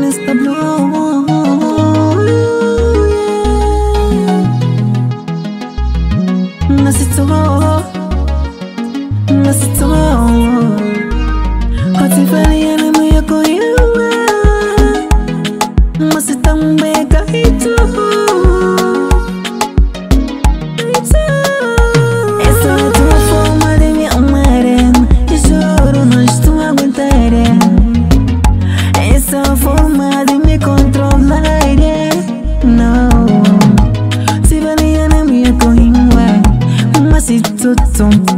darkness, the blue yeah. Nasıl tuğ, nasıl tuğ Donc.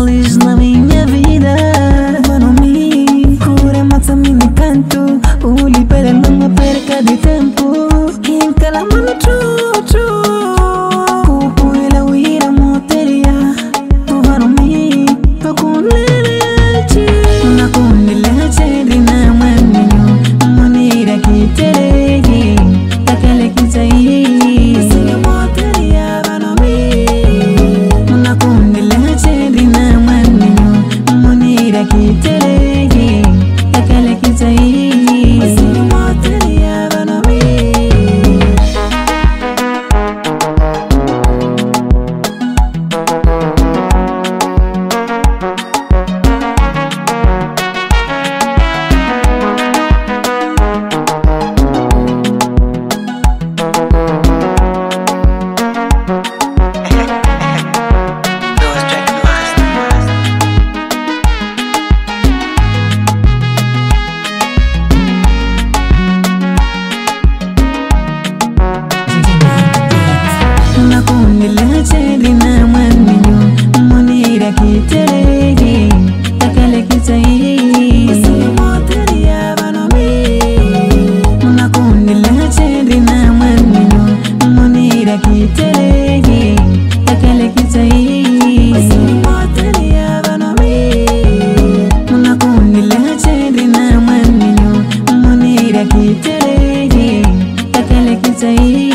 在意。